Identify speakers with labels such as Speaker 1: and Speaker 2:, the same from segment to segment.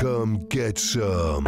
Speaker 1: Come get some.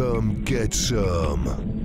Speaker 1: Come get some.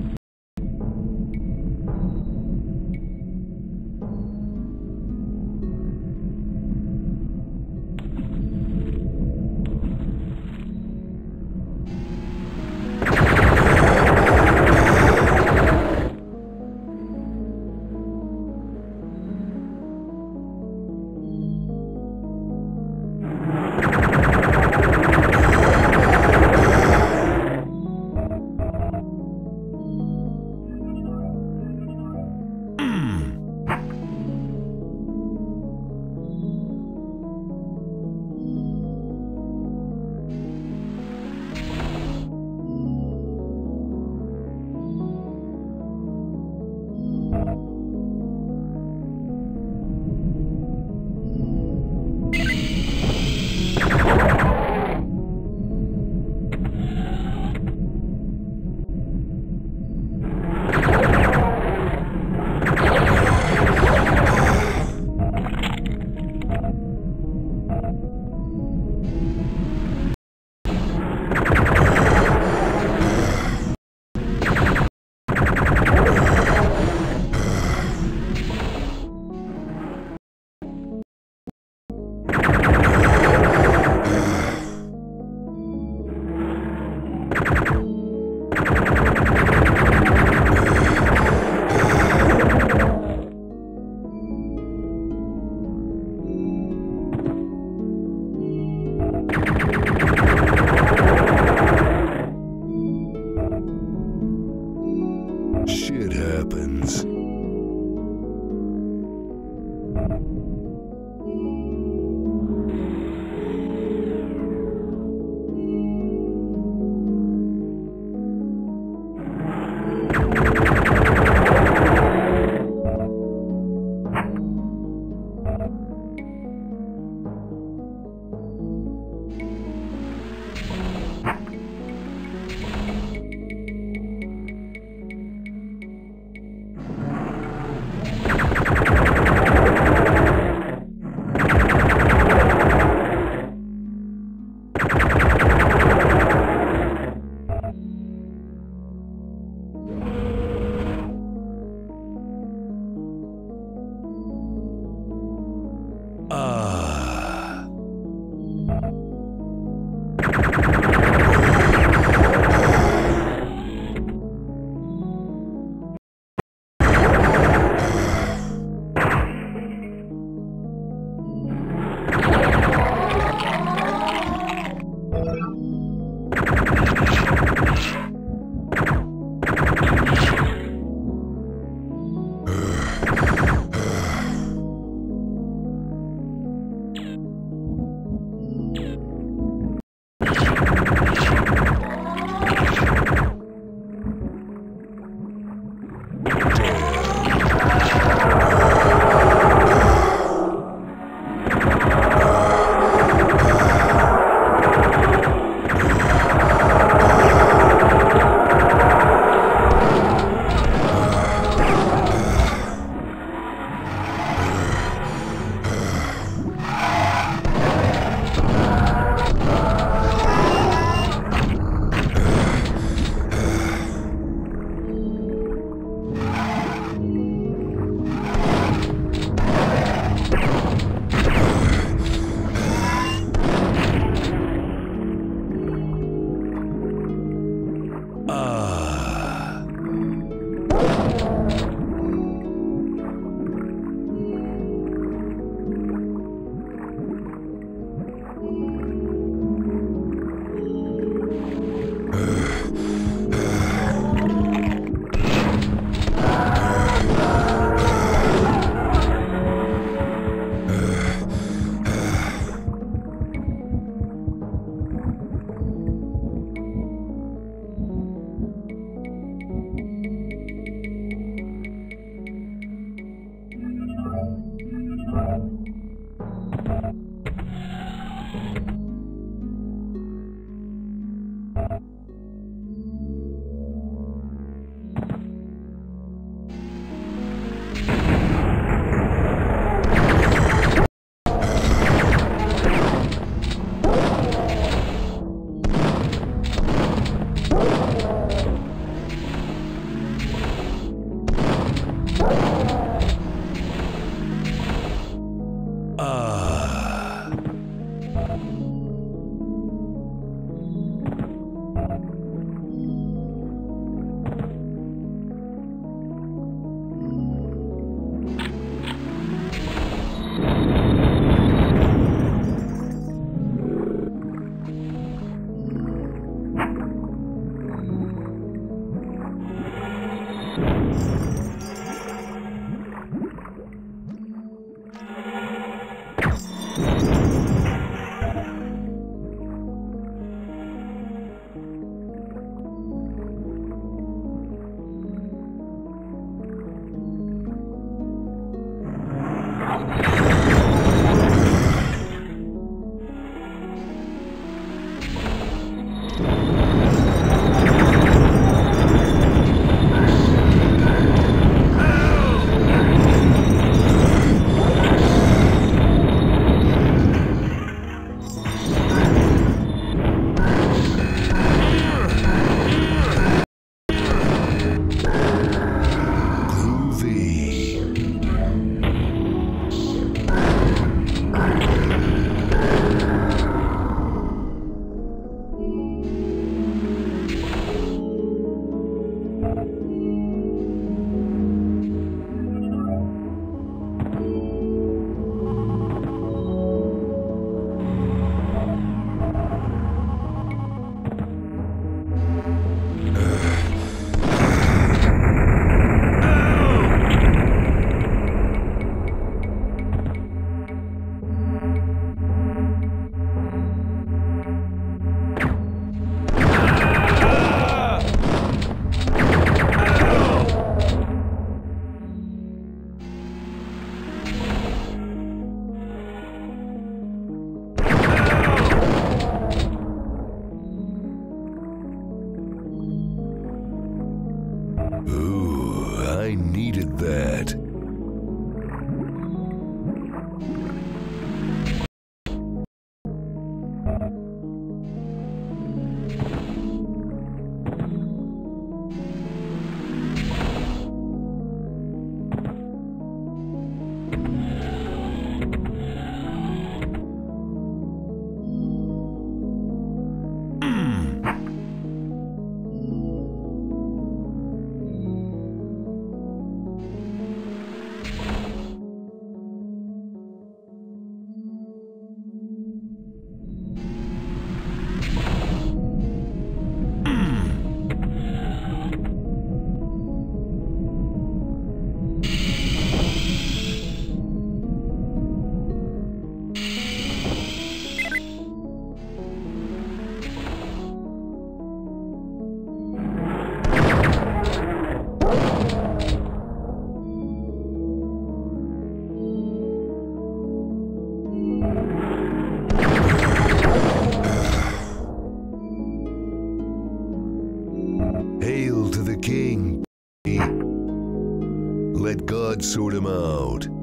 Speaker 1: Sort him out.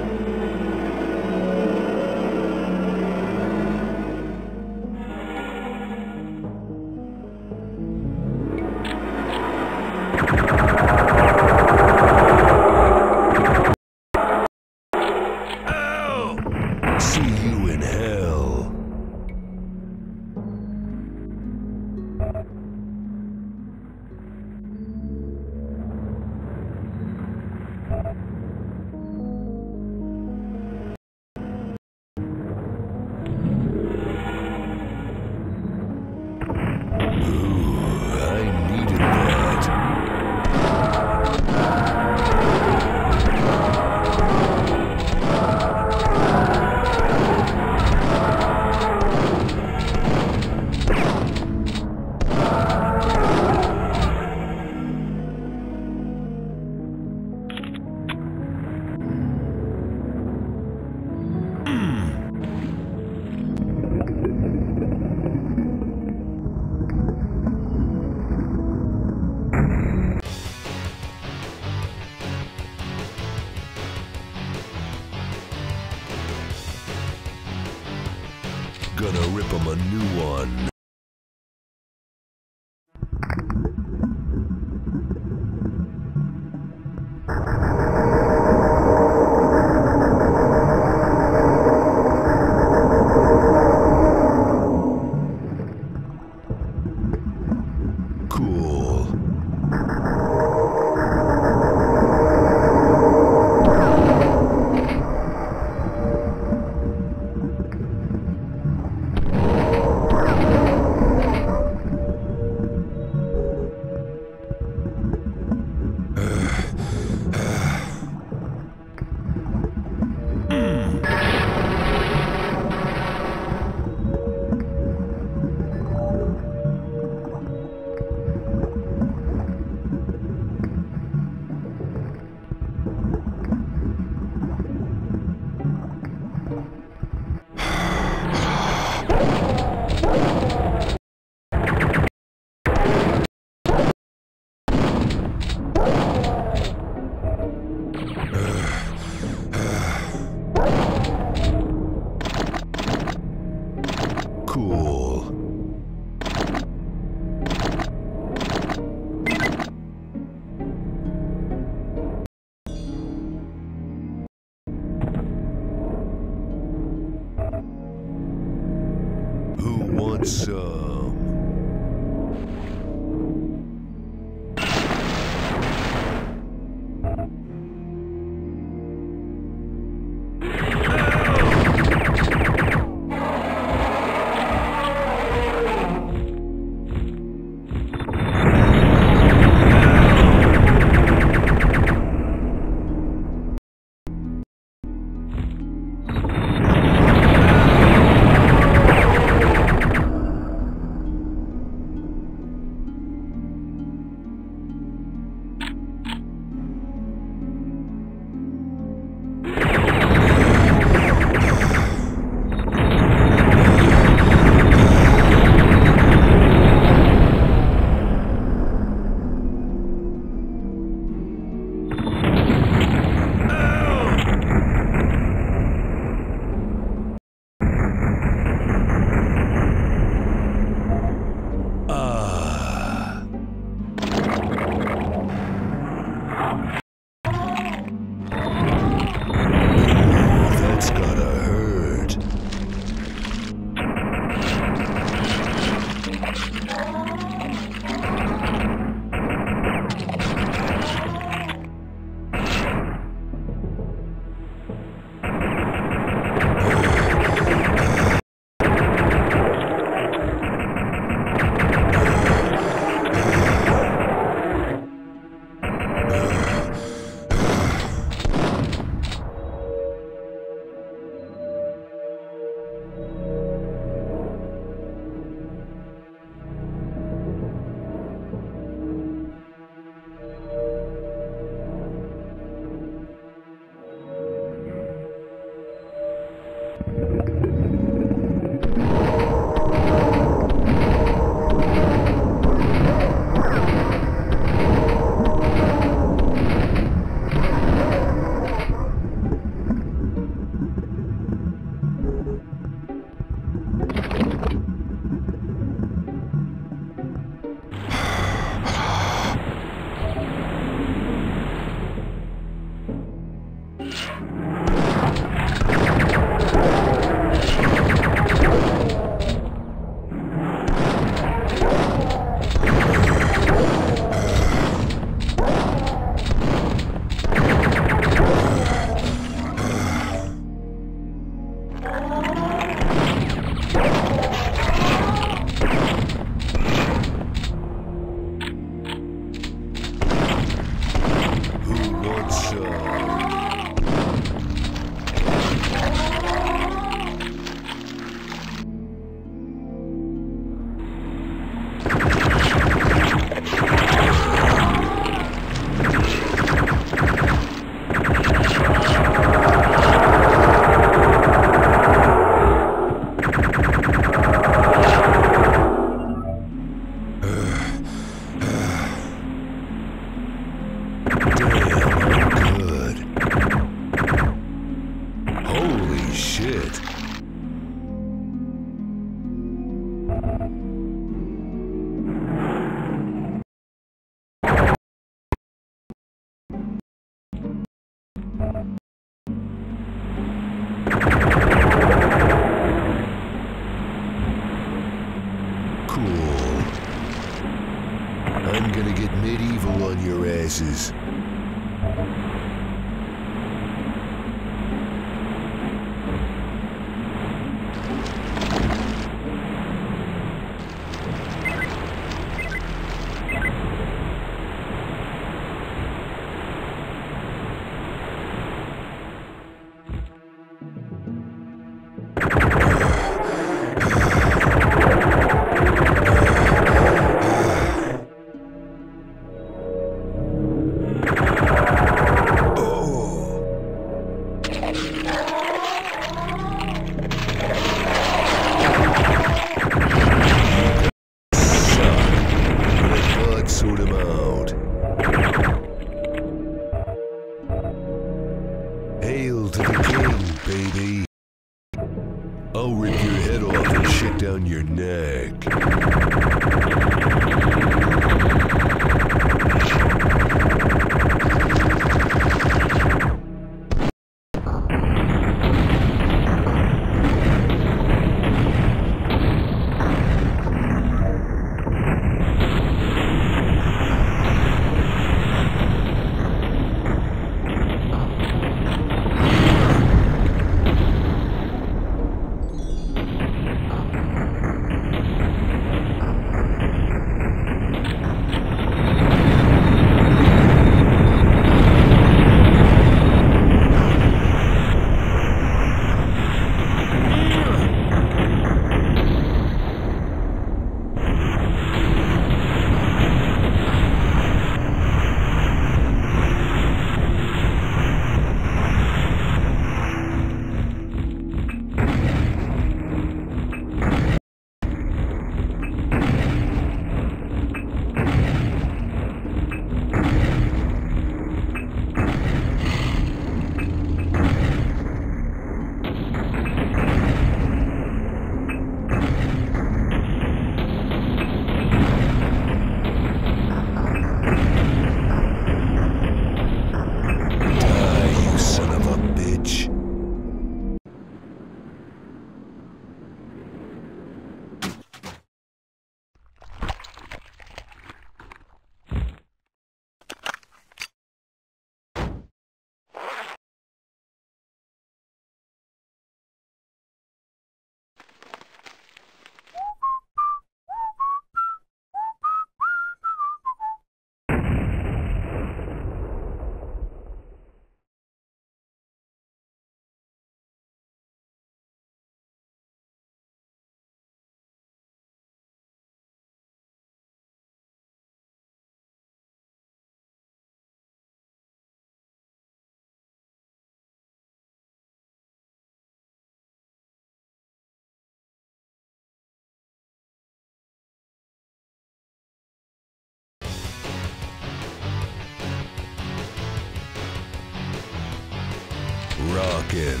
Speaker 1: Rockin'.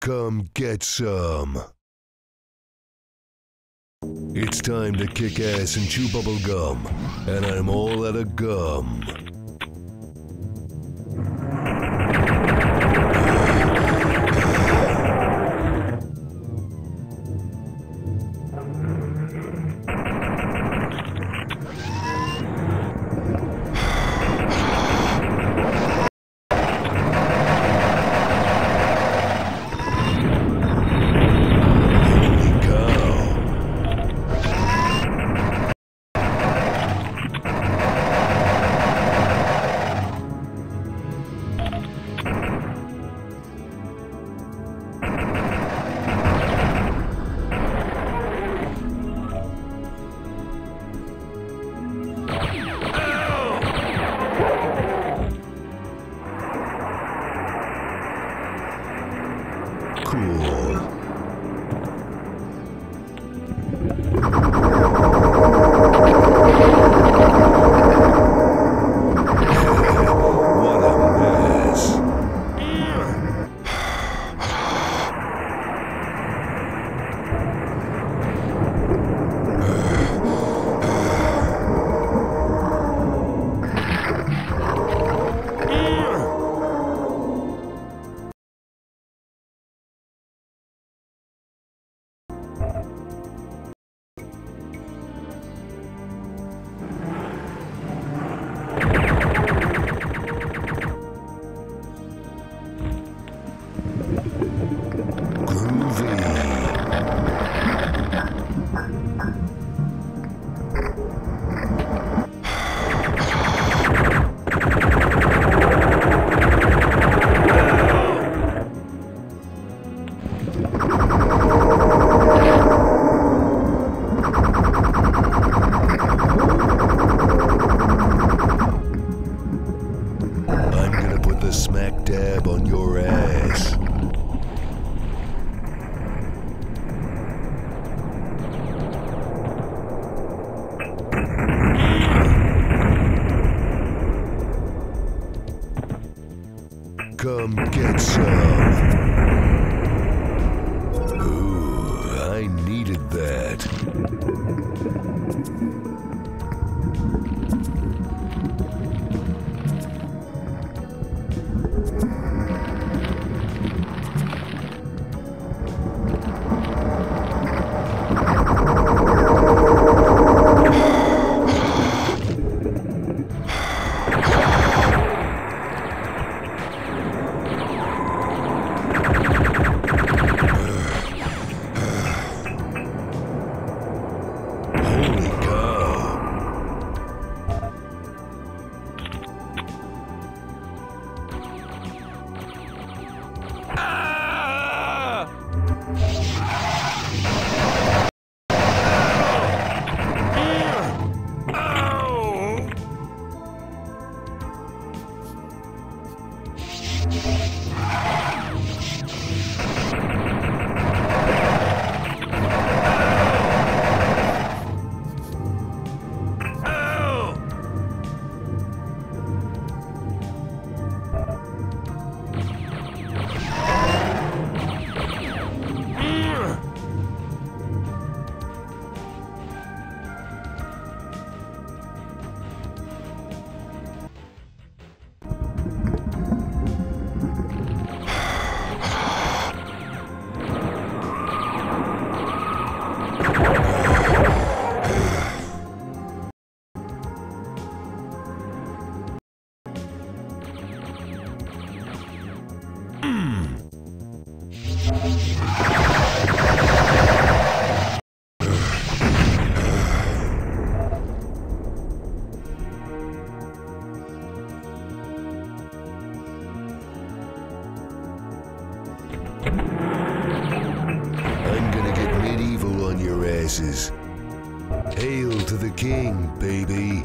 Speaker 1: Come get some. It's time to kick ass and chew bubble gum, and I'm all out of gum. I'm gonna get medieval on your asses. Hail to the king, baby.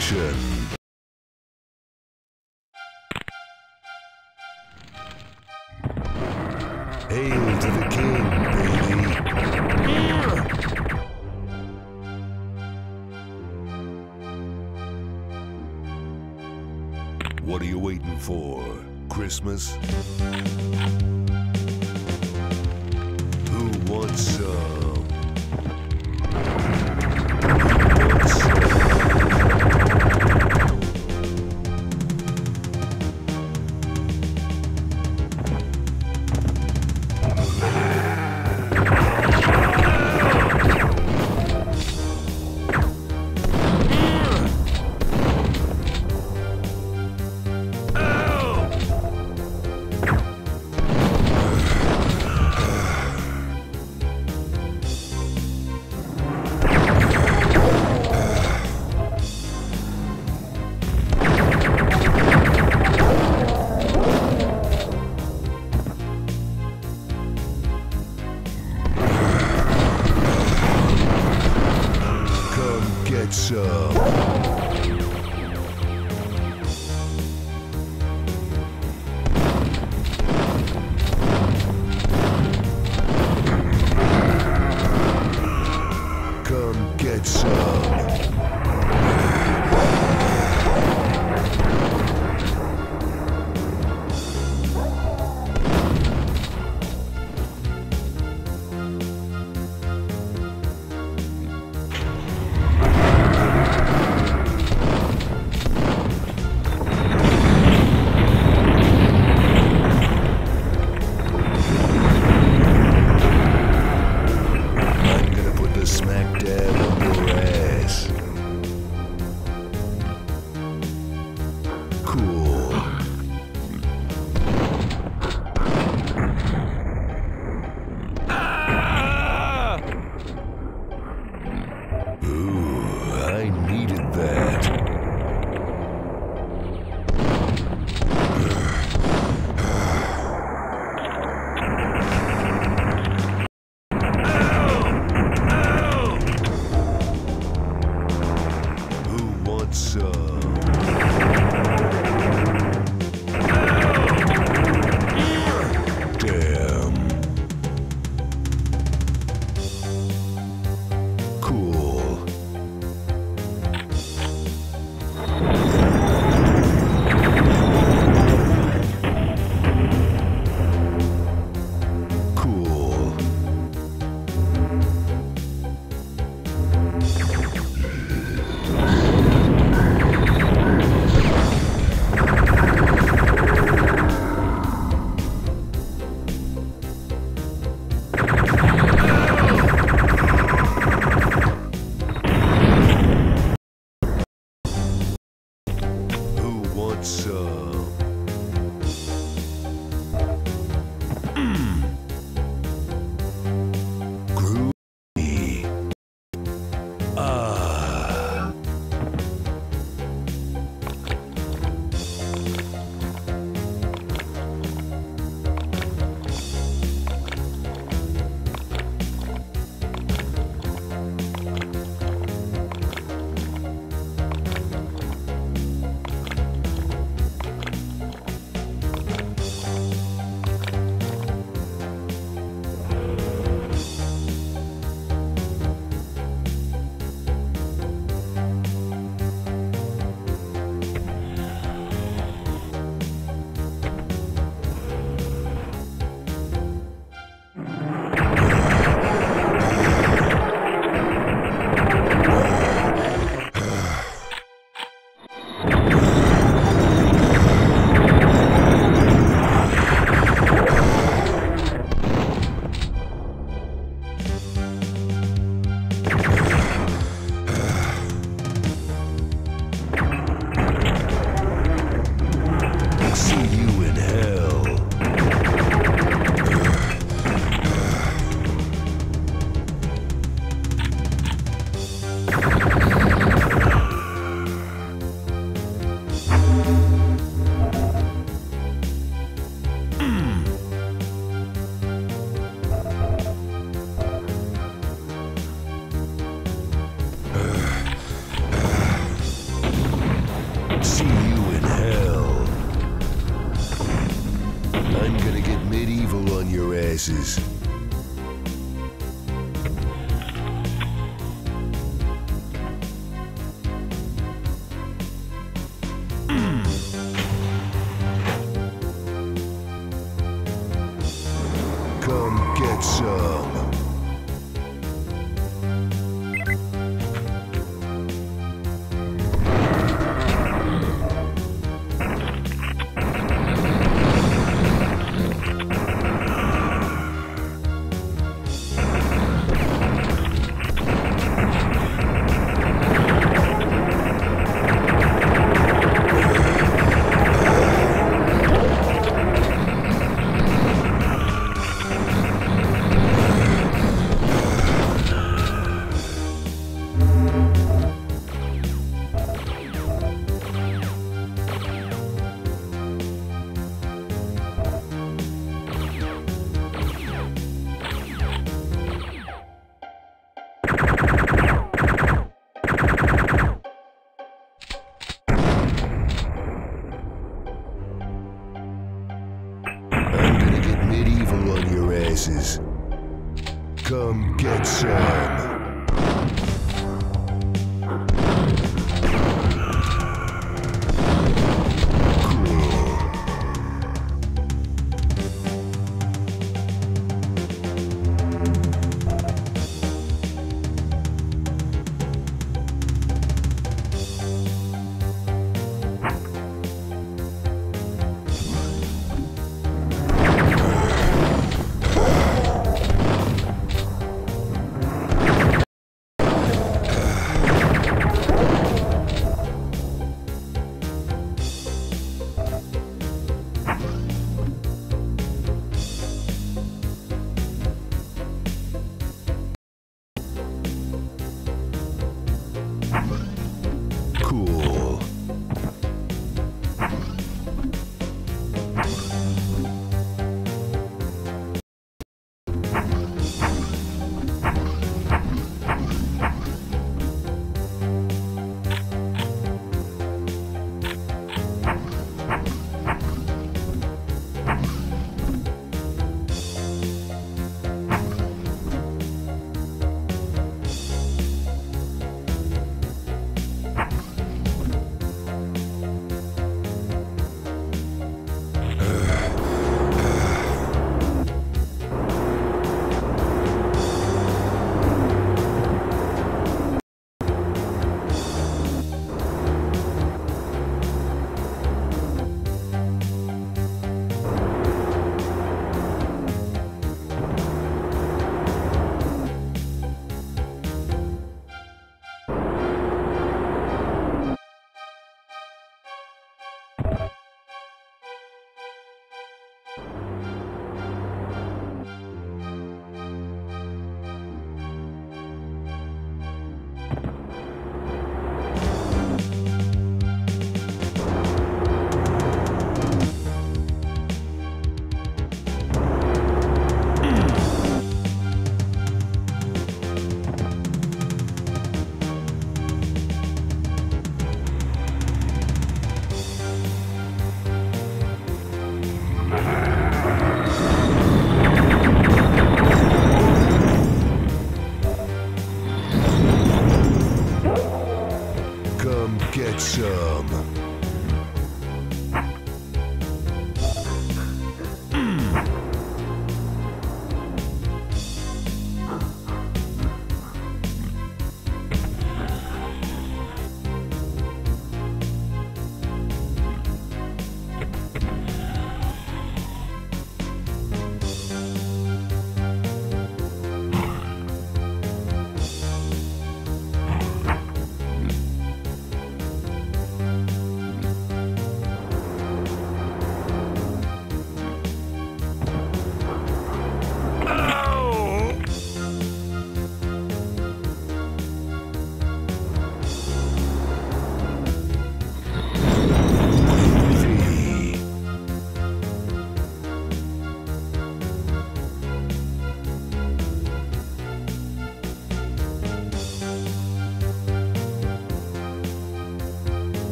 Speaker 1: For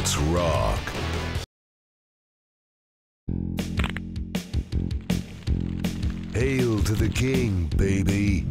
Speaker 1: Let's rock. Hail to the king, baby.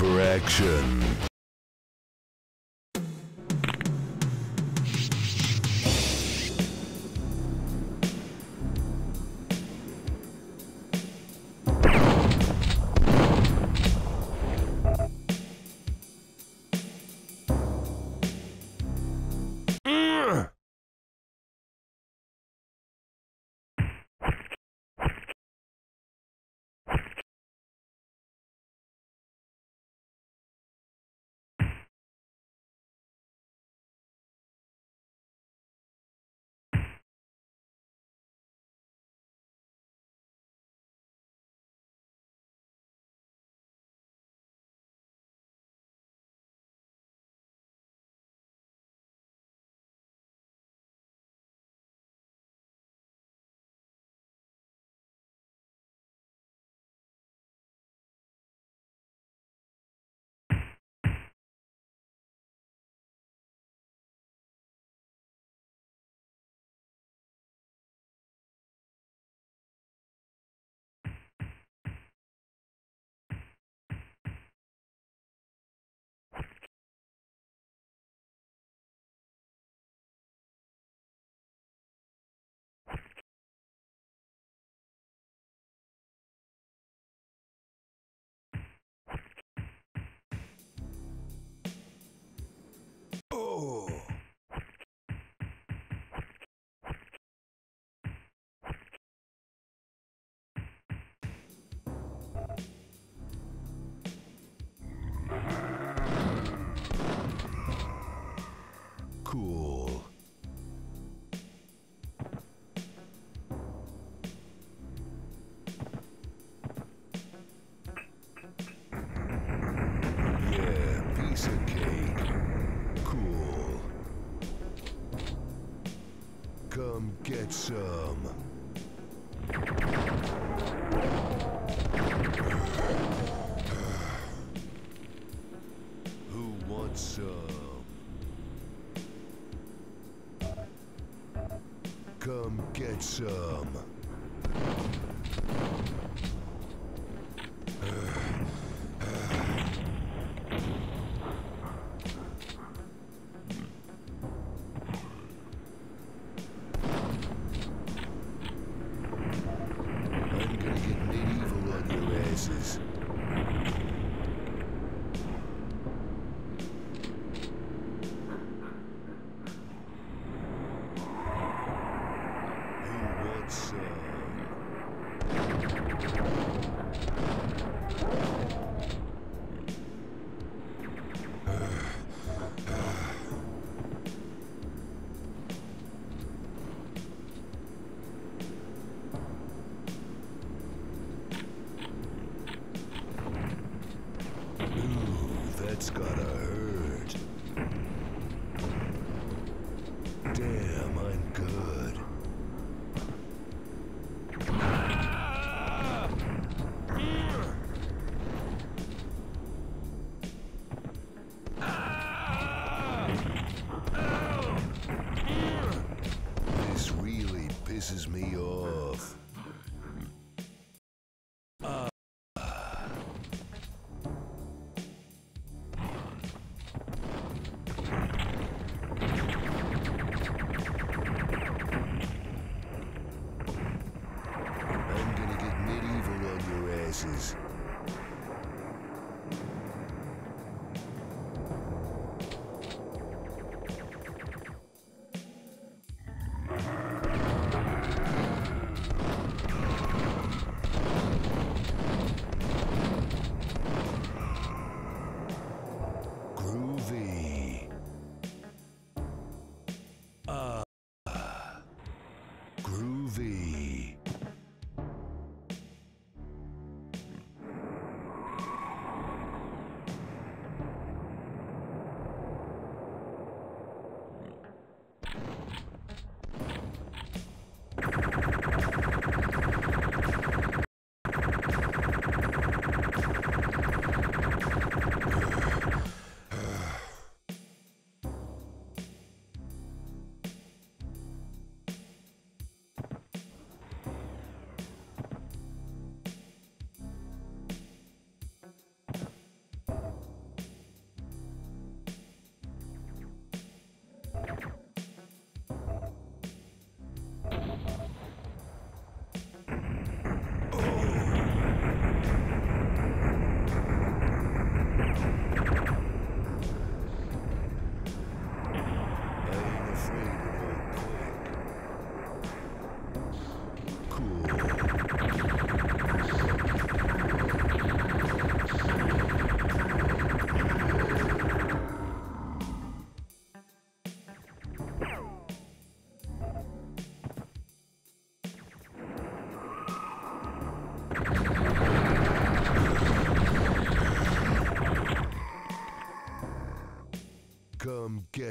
Speaker 1: For action. Come get some.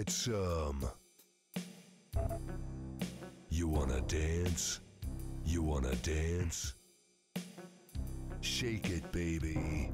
Speaker 1: Some. Um, you wanna dance? You wanna dance? Shake it, baby.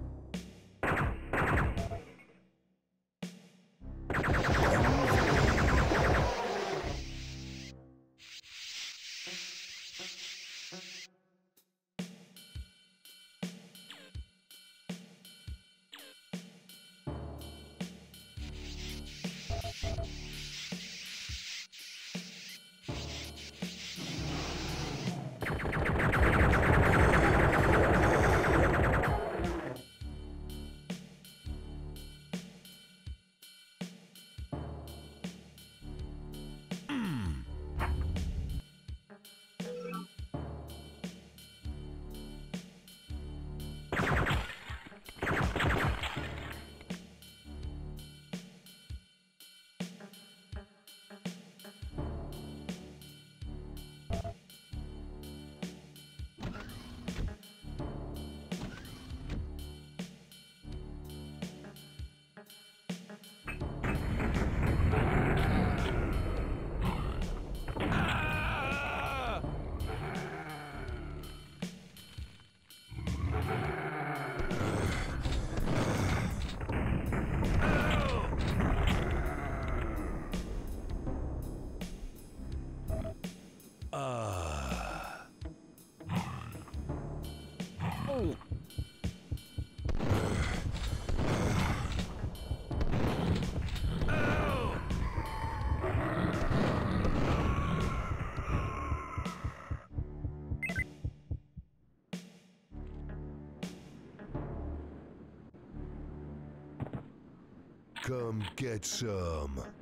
Speaker 1: Come get some.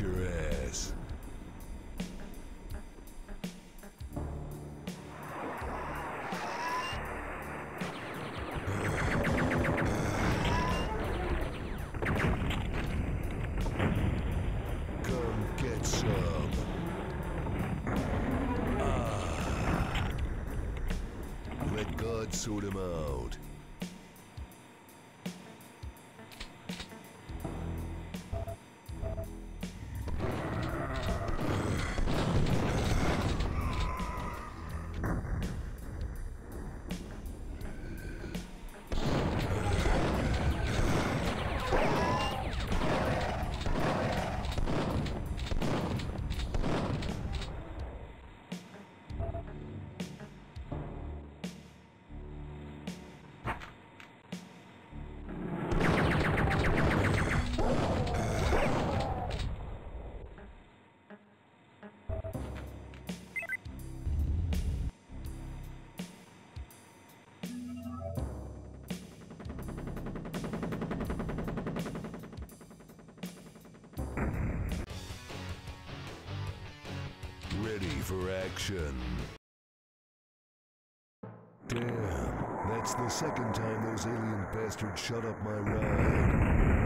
Speaker 1: Your ass. Damn, that's the second time those alien bastards shut up my ride.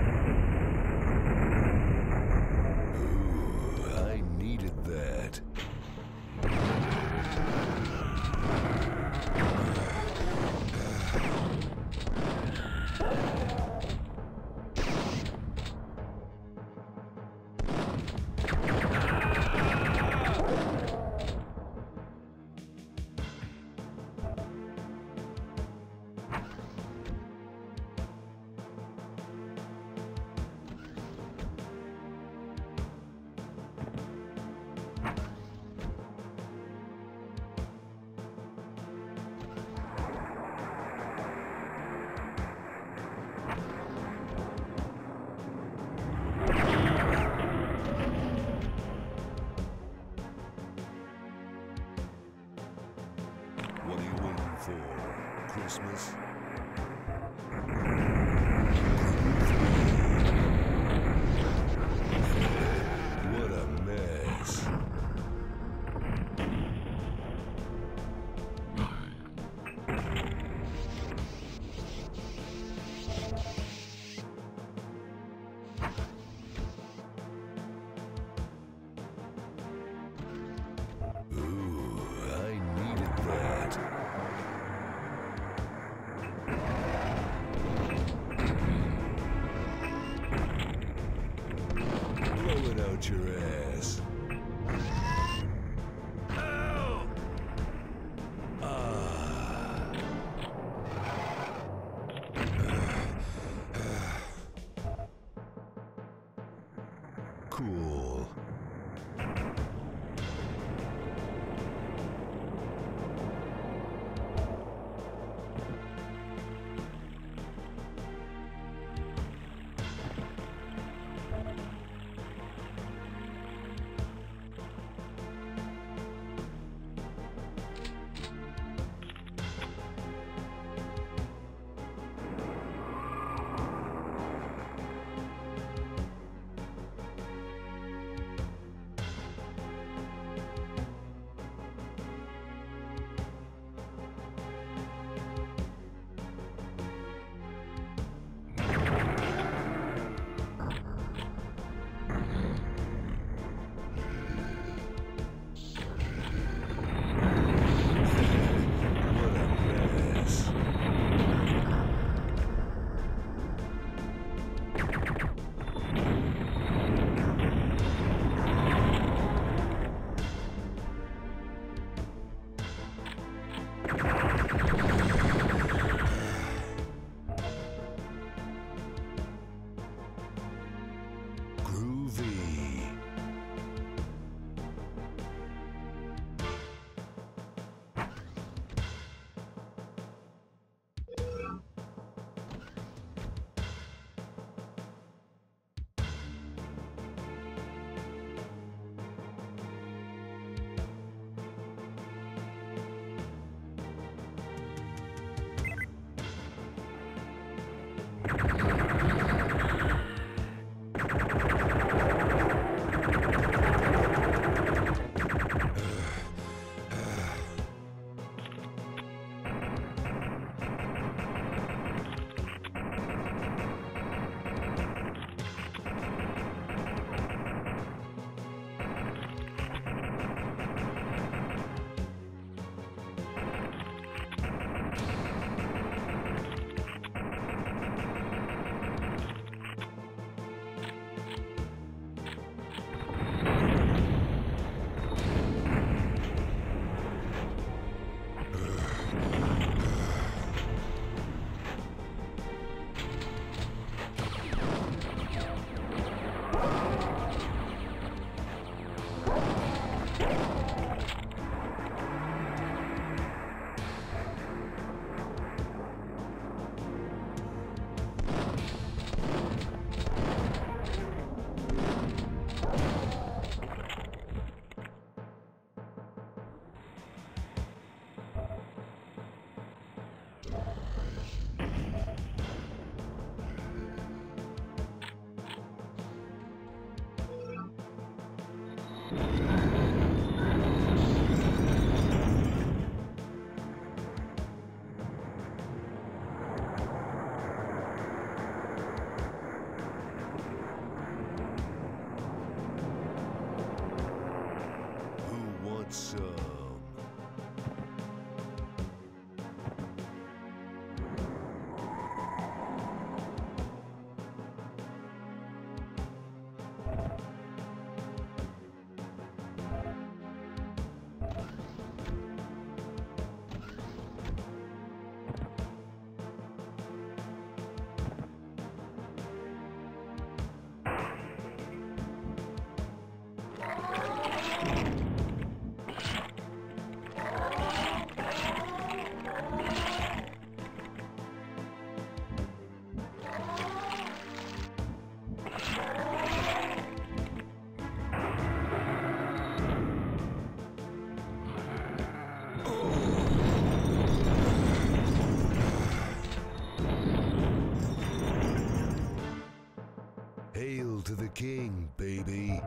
Speaker 1: Hail to the king, baby.